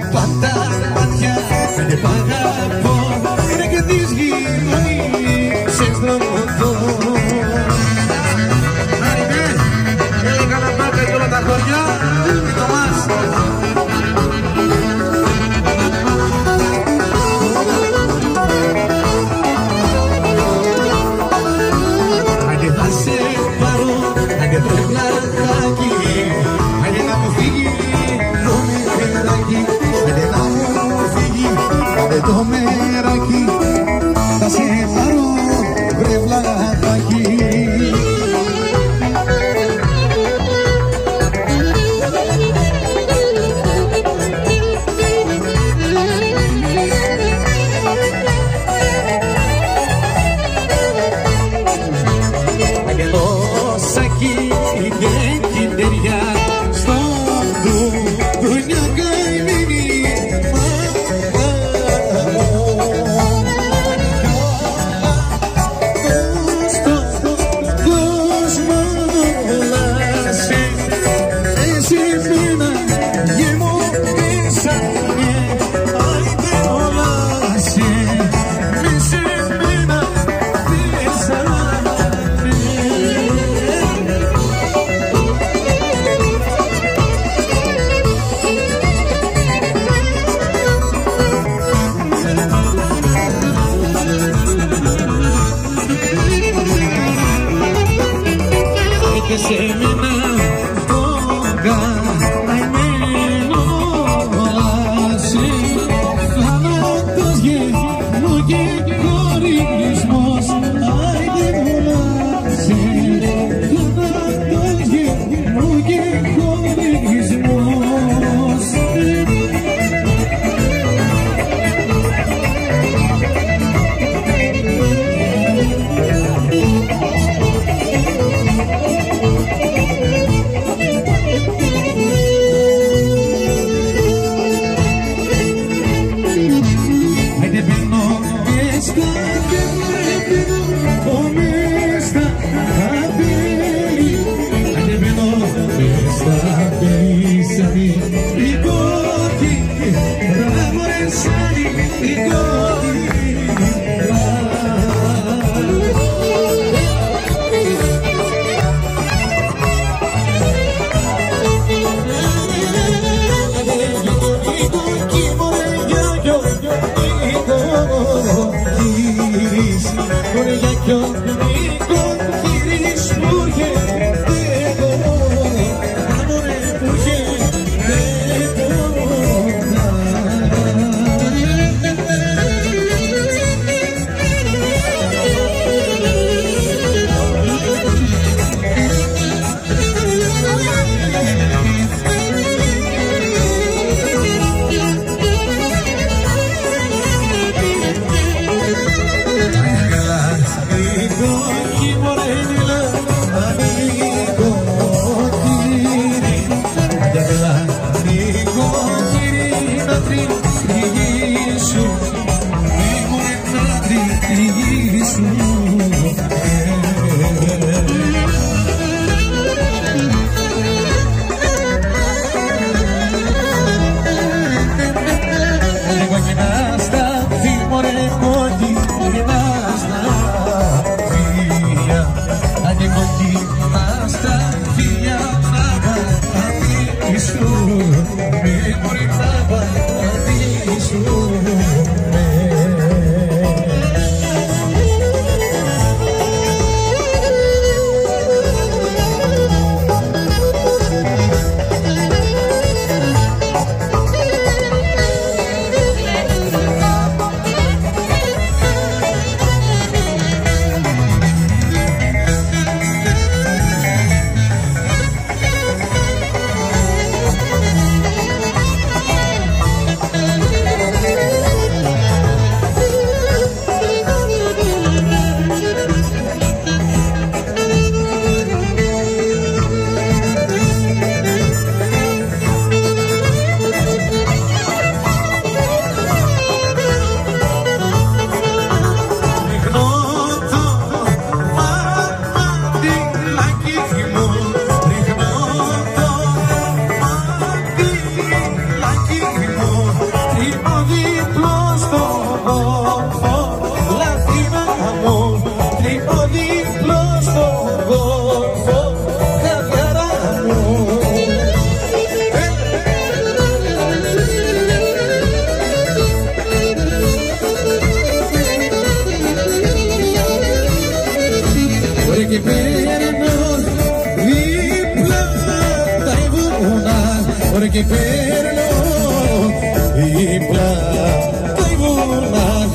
Pata duhme que se me you. Ώρα και παίρνω δίπλα τα γουρνά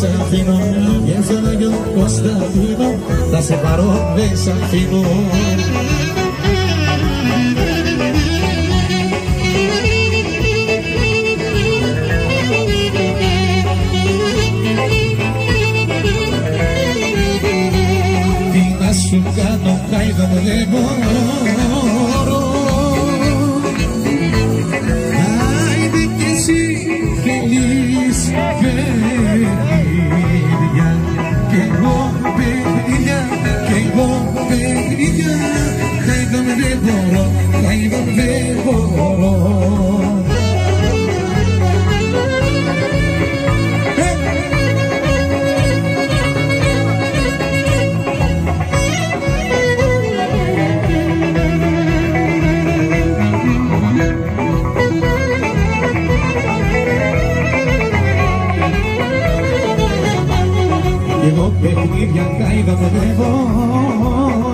σε αφήνω Για σε ένα γιο Κωνσταντίνο Θα σε πάρω δεν αφήνω. Τι να σου κάνω μου Berinya Kaydam reboro Kaydam reboro Jeho pekný vďaka i vám nebo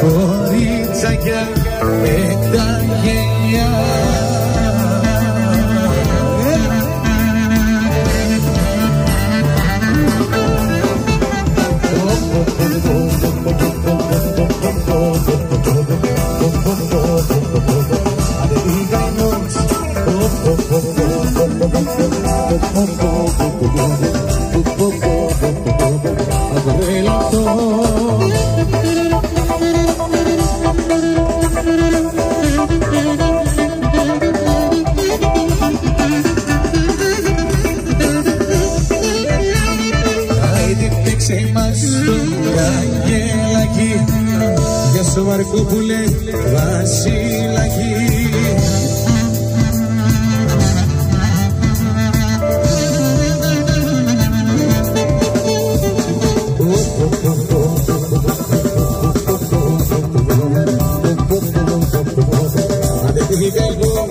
κορίτσια εκταγένεια. Oh, oh, oh, oh, oh, κούκουλε βασιλακή Αντεπιδικά λοιπόν